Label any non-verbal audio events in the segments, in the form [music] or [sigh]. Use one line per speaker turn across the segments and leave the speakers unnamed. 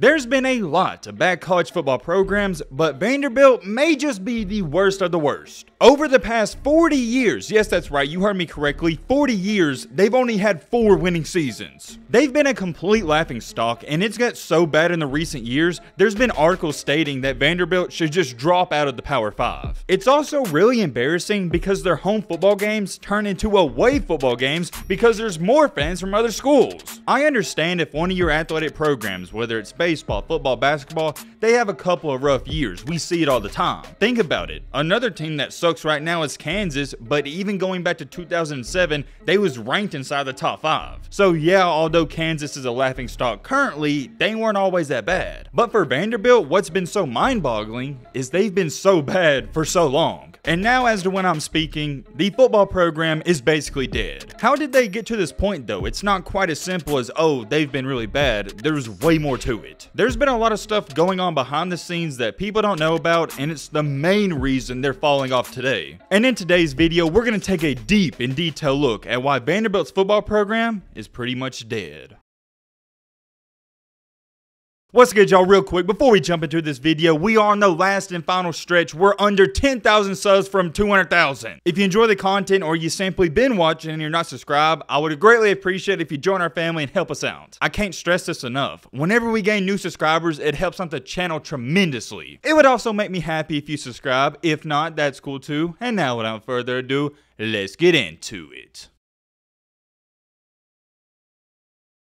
There's been a lot of bad college football programs, but Vanderbilt may just be the worst of the worst. Over the past 40 years, yes, that's right, you heard me correctly, 40 years, they've only had four winning seasons. They've been a complete laughing stock, and it's got so bad in the recent years, there's been articles stating that Vanderbilt should just drop out of the Power 5. It's also really embarrassing because their home football games turn into away football games because there's more fans from other schools. I understand if one of your athletic programs, whether it's baseball, football, basketball, they have a couple of rough years. We see it all the time. Think about it. Another team that sucks right now is Kansas, but even going back to 2007, they was ranked inside the top 5. So yeah, although Kansas is a laughing stock currently, they weren't always that bad. But for Vanderbilt, what's been so mind-boggling is they've been so bad for so long. And now as to when I'm speaking, the football program is basically dead. How did they get to this point though? It's not quite as simple as, oh, they've been really bad. There's way more to it. There's been a lot of stuff going on behind the scenes that people don't know about, and it's the main reason they're falling off today. And in today's video, we're going to take a deep and detailed look at why Vanderbilt's football program is pretty much dead. What's good y'all? Real quick before we jump into this video we are on the last and final stretch. We're under 10,000 subs from 200,000 if you enjoy the content or you simply been watching and you're not subscribed I would greatly appreciate if you join our family and help us out. I can't stress this enough. Whenever we gain new subscribers it helps out the channel tremendously. It would also make me happy if you subscribe. If not that's cool too. And now without further ado let's get into it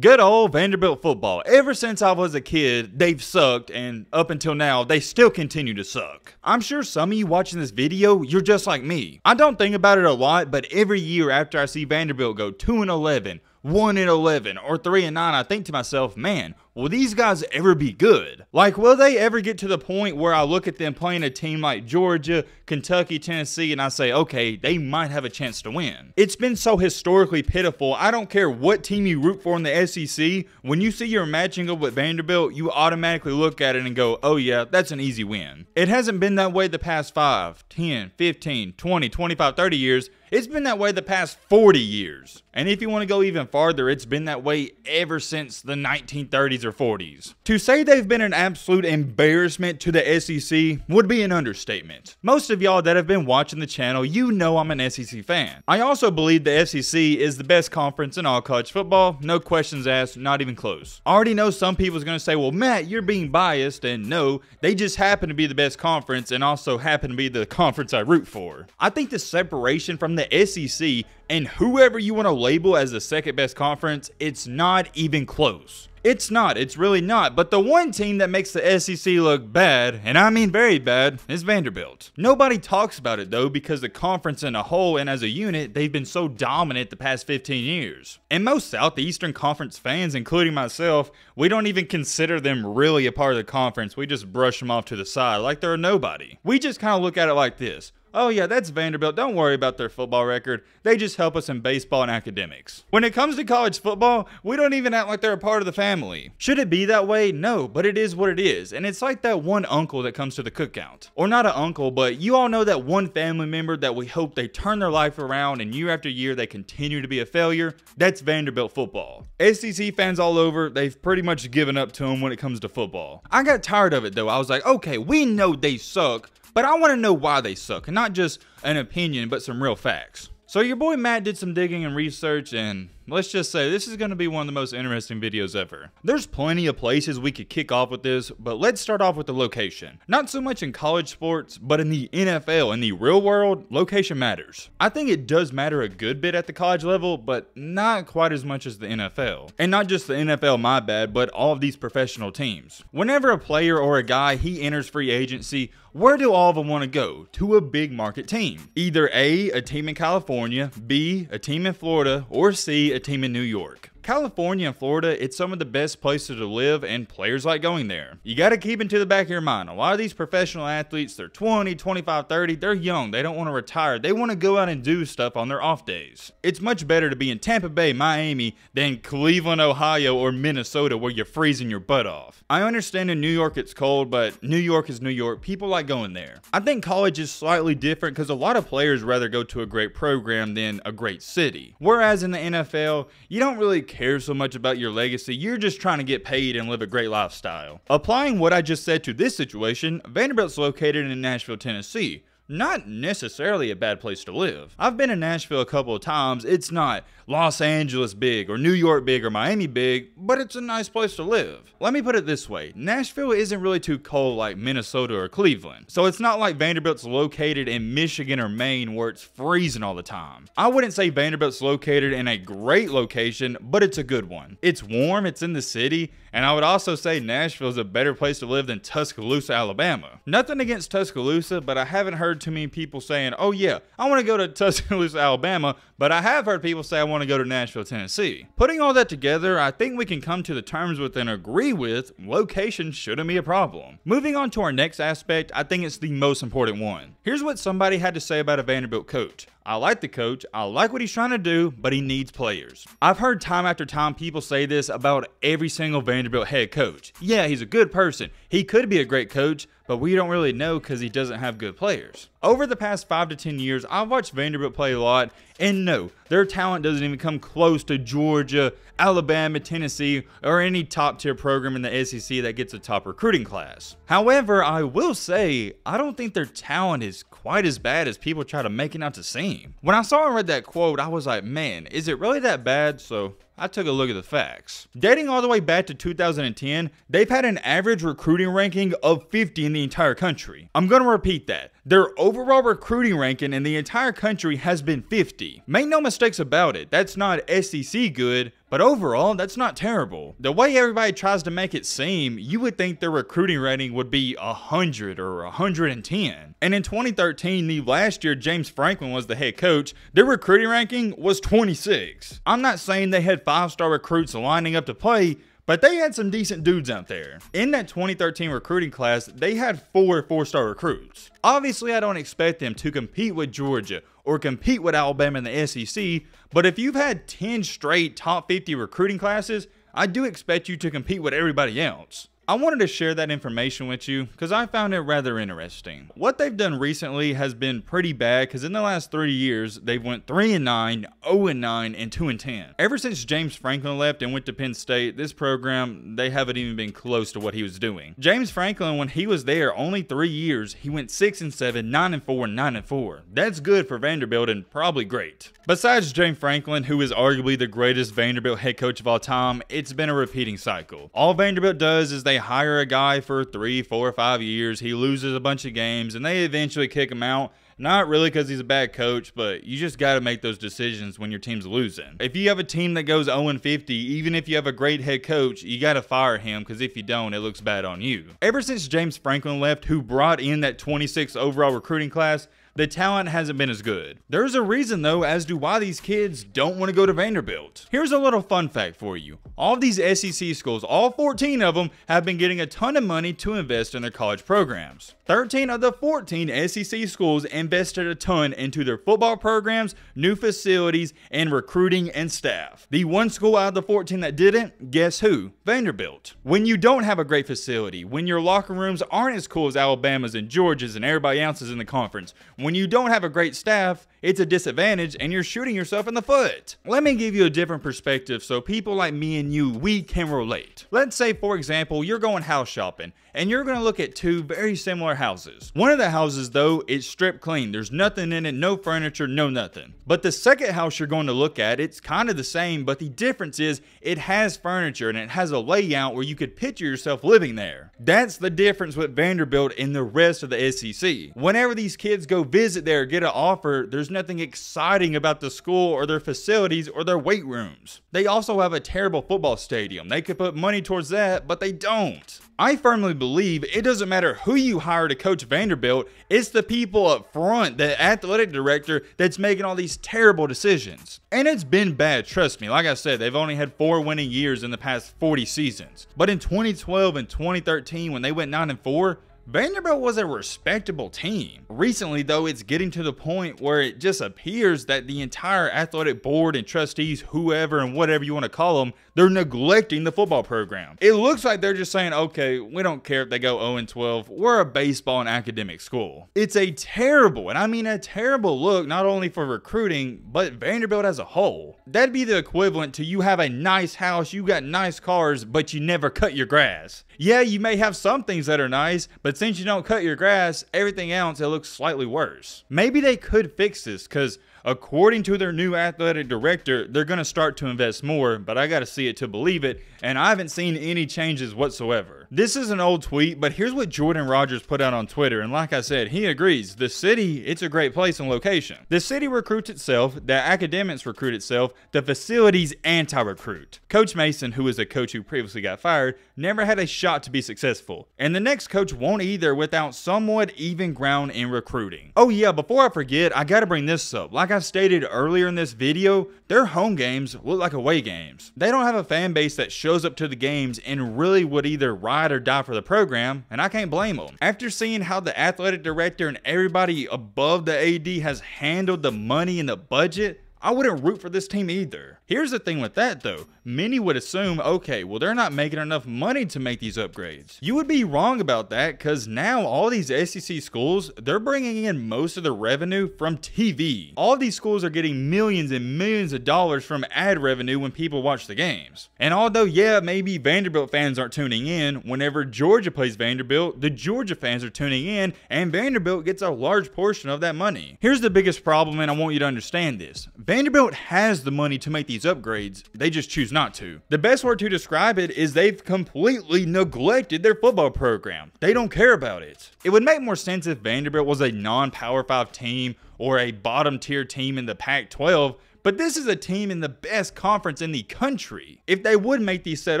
Good old Vanderbilt football. Ever since I was a kid, they've sucked, and up until now, they still continue to suck. I'm sure some of you watching this video, you're just like me. I don't think about it a lot, but every year after I see Vanderbilt go 2 and 11, 1 and 11 or 3 and 9, I think to myself, man, will these guys ever be good? Like, will they ever get to the point where I look at them playing a team like Georgia, Kentucky, Tennessee, and I say, okay, they might have a chance to win? It's been so historically pitiful. I don't care what team you root for in the SEC. When you see you're matching up with Vanderbilt, you automatically look at it and go, oh yeah, that's an easy win. It hasn't been that way the past 5, 10, 15, 20, 25, 30 years. It's been that way the past 40 years. And if you want to go even farther, it's been that way ever since the 1930s or 40s. To say they've been an absolute embarrassment to the SEC would be an understatement. Most of y'all that have been watching the channel, you know I'm an SEC fan. I also believe the SEC is the best conference in all college football, no questions asked, not even close. I already know some people's gonna say, well Matt, you're being biased, and no, they just happen to be the best conference and also happen to be the conference I root for. I think the separation from the SEC and whoever you want to label as the second best conference, it's not even close. It's not, it's really not. But the one team that makes the SEC look bad, and I mean very bad, is Vanderbilt. Nobody talks about it though because the conference in a whole and as a unit, they've been so dominant the past 15 years. And most Southeastern Conference fans, including myself, we don't even consider them really a part of the conference. We just brush them off to the side like they're nobody. We just kind of look at it like this. Oh yeah, that's Vanderbilt. Don't worry about their football record. They just help us in baseball and academics. When it comes to college football, we don't even act like they're a part of the family. Should it be that way? No, but it is what it is. And it's like that one uncle that comes to the cookout. Or not an uncle, but you all know that one family member that we hope they turn their life around and year after year they continue to be a failure. That's Vanderbilt football. SEC fans all over, they've pretty much given up to them when it comes to football. I got tired of it though. I was like, okay, we know they suck, but I want to know why they suck, and not just an opinion, but some real facts. So your boy Matt did some digging and research and let's just say this is going to be one of the most interesting videos ever. There's plenty of places we could kick off with this, but let's start off with the location. Not so much in college sports, but in the NFL, in the real world, location matters. I think it does matter a good bit at the college level, but not quite as much as the NFL. And not just the NFL, my bad, but all of these professional teams. Whenever a player or a guy, he enters free agency, where do all of them want to go? To a big market team. Either A, a team in California, B, a team in Florida, or C, a team in New York. California and Florida, it's some of the best places to live and players like going there. You got to keep into the back of your mind. A lot of these professional athletes, they're 20, 25, 30, they're young. They don't want to retire. They want to go out and do stuff on their off days. It's much better to be in Tampa Bay, Miami than Cleveland, Ohio or Minnesota where you're freezing your butt off. I understand in New York it's cold, but New York is New York. People like going there. I think college is slightly different because a lot of players rather go to a great program than a great city. Whereas in the NFL, you don't really care care so much about your legacy, you're just trying to get paid and live a great lifestyle. Applying what I just said to this situation, Vanderbilt's located in Nashville, Tennessee, not necessarily a bad place to live. I've been in Nashville a couple of times. It's not Los Angeles big or New York big or Miami big, but it's a nice place to live. Let me put it this way Nashville isn't really too cold like Minnesota or Cleveland, so it's not like Vanderbilt's located in Michigan or Maine where it's freezing all the time. I wouldn't say Vanderbilt's located in a great location, but it's a good one. It's warm, it's in the city, and I would also say Nashville is a better place to live than Tuscaloosa, Alabama. Nothing against Tuscaloosa, but I haven't heard too many people saying, oh yeah, I want to go to [laughs] Tuscaloosa, Alabama, but I have heard people say I want to go to Nashville, Tennessee. Putting all that together, I think we can come to the terms with and agree with location shouldn't be a problem. Moving on to our next aspect, I think it's the most important one. Here's what somebody had to say about a Vanderbilt coach. I like the coach, I like what he's trying to do, but he needs players. I've heard time after time people say this about every single Vanderbilt head coach. Yeah, he's a good person. He could be a great coach, but we don't really know because he doesn't have good players. Over the past 5 to 10 years, I've watched Vanderbilt play a lot, and no, their talent doesn't even come close to Georgia, Alabama, Tennessee, or any top tier program in the SEC that gets a top recruiting class. However, I will say, I don't think their talent is quite as bad as people try to make it out to seem. When I saw and read that quote, I was like, man, is it really that bad? So I took a look at the facts. Dating all the way back to 2010, they've had an average recruiting ranking of 50 in the entire country. I'm gonna repeat that. Their overall recruiting ranking in the entire country has been 50. Make no mistakes about it, that's not SEC good, but overall, that's not terrible. The way everybody tries to make it seem, you would think their recruiting rating would be 100 or 110. And in 2013, the last year James Franklin was the head coach, their recruiting ranking was 26. I'm not saying they had five star recruits lining up to play, but they had some decent dudes out there. In that 2013 recruiting class, they had four four star recruits. Obviously, I don't expect them to compete with Georgia or compete with Alabama in the SEC, but if you've had 10 straight top 50 recruiting classes, I do expect you to compete with everybody else. I wanted to share that information with you because I found it rather interesting. What they've done recently has been pretty bad because in the last three years, they've went 3 and 9, 0 and 9, and 2 and 10. Ever since James Franklin left and went to Penn State, this program, they haven't even been close to what he was doing. James Franklin, when he was there only three years, he went 6 and 7, 9 and 4, 9 and 4. That's good for Vanderbilt and probably great. Besides James Franklin, who is arguably the greatest Vanderbilt head coach of all time, it's been a repeating cycle. All Vanderbilt does is they hire a guy for three, four, five years. He loses a bunch of games, and they eventually kick him out. Not really because he's a bad coach, but you just got to make those decisions when your team's losing. If you have a team that goes 0 50, even if you have a great head coach, you got to fire him because if you don't, it looks bad on you. Ever since James Franklin left, who brought in that 26 overall recruiting class, the talent hasn't been as good. There's a reason though as to why these kids don't want to go to Vanderbilt. Here's a little fun fact for you. All these SEC schools, all 14 of them, have been getting a ton of money to invest in their college programs. 13 of the 14 SEC schools invested a ton into their football programs, new facilities, and recruiting and staff. The one school out of the 14 that didn't, guess who? Vanderbilt. When you don't have a great facility, when your locker rooms aren't as cool as Alabama's and Georgia's and everybody else's in the conference, when you don't have a great staff, it's a disadvantage and you're shooting yourself in the foot. Let me give you a different perspective so people like me and you, we can relate. Let's say, for example, you're going house shopping and you're going to look at two very similar houses. One of the houses, though, is stripped clean. There's nothing in it, no furniture, no nothing. But the second house you're going to look at, it's kind of the same, but the difference is it has furniture and it has a layout where you could picture yourself living there. That's the difference with Vanderbilt and the rest of the SEC. Whenever these kids go visit there, get an offer, there's nothing exciting about the school or their facilities or their weight rooms. They also have a terrible football stadium. They could put money towards that, but they don't. I firmly believe it doesn't matter who you hire to coach Vanderbilt, it's the people up front, the athletic director, that's making all these terrible decisions. And it's been bad, trust me. Like I said, they've only had four winning years in the past 40 seasons. But in 2012 and 2013, when they went 9 and 4, Vanderbilt was a respectable team. Recently, though, it's getting to the point where it just appears that the entire athletic board and trustees, whoever and whatever you want to call them, they're neglecting the football program. It looks like they're just saying, okay, we don't care if they go 0 12. We're a baseball and academic school. It's a terrible, and I mean a terrible look, not only for recruiting, but Vanderbilt as a whole. That'd be the equivalent to you have a nice house, you got nice cars, but you never cut your grass. Yeah, you may have some things that are nice, but since you don't cut your grass, everything else, it looks slightly worse. Maybe they could fix this, because according to their new athletic director, they're going to start to invest more, but I got to see it to believe it, and I haven't seen any changes whatsoever. This is an old tweet, but here's what Jordan Rodgers put out on Twitter, and like I said, he agrees. The city, it's a great place and location. The city recruits itself, the academics recruit itself, the facilities anti-recruit. Coach Mason, who is a coach who previously got fired, never had a shot to be successful, and the next coach won't either without somewhat even ground in recruiting. Oh yeah, before I forget, I gotta bring this up. Like I stated earlier in this video, their home games look like away games. They don't have a fan base that shows up to the games and really would either ride or die for the program, and I can't blame them. After seeing how the athletic director and everybody above the AD has handled the money and the budget, I wouldn't root for this team either. Here's the thing with that though, many would assume, okay, well they're not making enough money to make these upgrades. You would be wrong about that because now all these SEC schools, they're bringing in most of the revenue from TV. All these schools are getting millions and millions of dollars from ad revenue when people watch the games. And although, yeah, maybe Vanderbilt fans aren't tuning in, whenever Georgia plays Vanderbilt, the Georgia fans are tuning in and Vanderbilt gets a large portion of that money. Here's the biggest problem and I want you to understand this. Vanderbilt has the money to make these upgrades, they just choose not to. The best word to describe it is they've completely neglected their football program. They don't care about it. It would make more sense if Vanderbilt was a non-Power 5 team or a bottom tier team in the Pac 12 but this is a team in the best conference in the country. If they would make these set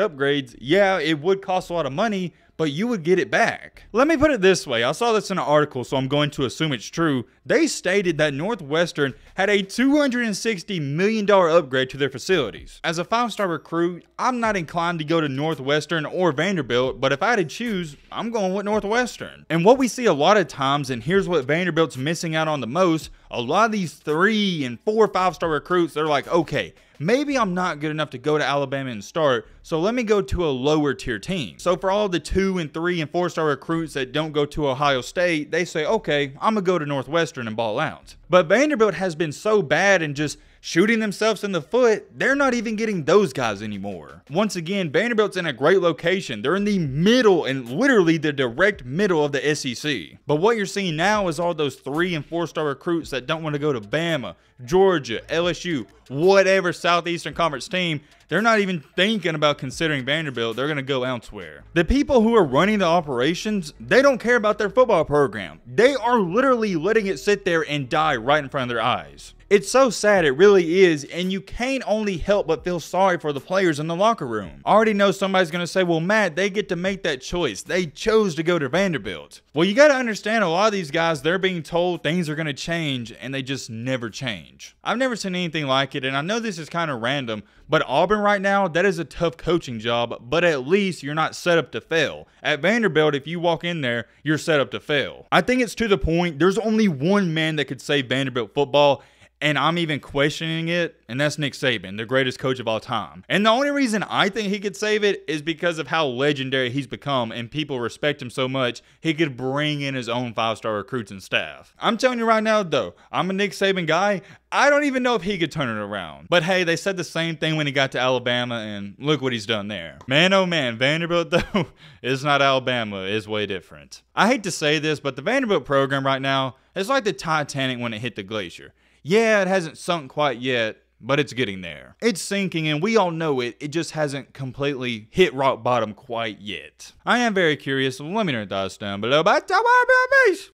upgrades, yeah, it would cost a lot of money, but you would get it back. Let me put it this way I saw this in an article, so I'm going to assume it's true. They stated that Northwestern had a $260 million upgrade to their facilities. As a five star recruit, I'm not inclined to go to Northwestern or Vanderbilt, but if I had to choose, I'm going with Northwestern. And what we see a lot of times, and here's what Vanderbilt's missing out on the most a lot of these three and four five star recruits, they're like, okay, maybe I'm not good enough to go to Alabama and start, so let me go to a lower tier team. So for all the two and three and four star recruits that don't go to Ohio State, they say, okay, I'm gonna go to Northwestern and ball out. But Vanderbilt has been so bad and just shooting themselves in the foot, they're not even getting those guys anymore. Once again, Vanderbilt's in a great location. They're in the middle and literally the direct middle of the SEC. But what you're seeing now is all those three and four star recruits that don't want to go to Bama, Georgia, LSU, whatever Southeastern Conference team, they're not even thinking about considering Vanderbilt. They're going to go elsewhere. The people who are running the operations, they don't care about their football program. They are literally letting it sit there and die right in front of their eyes. It's so sad, it really is, and you can't only help but feel sorry for the players in the locker room. I already know somebody's going to say, well, Matt, they get to make that choice. They chose to go to Vanderbilt. Well, you got to understand a lot of these guys, they're being told things are going to change, and they just never change. I've never seen anything like it, and I know this is kind of random, but Auburn right now, that is a tough coaching job, but at least you're not set up to fail. At Vanderbilt, if you walk in there, you're set up to fail. I think it's to the point, there's only one man that could save Vanderbilt football, and I'm even questioning it, and that's Nick Saban, the greatest coach of all time. And the only reason I think he could save it is because of how legendary he's become, and people respect him so much, he could bring in his own five star recruits and staff. I'm telling you right now, though, I'm a Nick Saban guy. I don't even know if he could turn it around. But hey, they said the same thing when he got to Alabama, and look what he's done there. Man, oh man, Vanderbilt, [laughs] though, is not Alabama, is way different. I hate to say this, but the Vanderbilt program right now is like the Titanic when it hit the glacier. Yeah, it hasn't sunk quite yet, but it's getting there. It's sinking and we all know it, it just hasn't completely hit rock bottom quite yet. I am very curious, let me know your thoughts down below, peace!